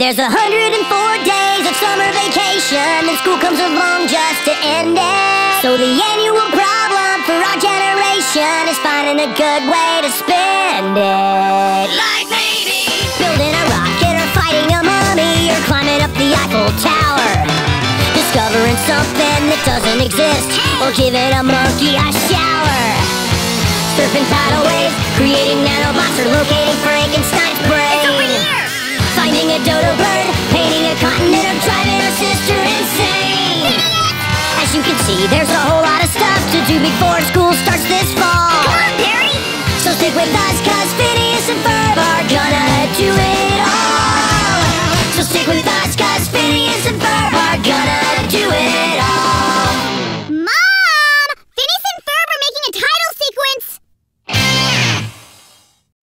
There's 104 days of summer vacation, and school comes along just to end it. So the annual problem for our generation is finding a good way to spend it. Like maybe Building a rocket or fighting a mummy or climbing up the Eiffel Tower. Discovering something that doesn't exist or giving a monkey a shower. Surfing tidal waves, creating nanobots or locating dodo bird, painting a continent, I'm driving her sister insane. As you can see, there's a whole lot of stuff to do before school starts this fall. Come on, Perry! So stick with us, cause Phineas and Ferb are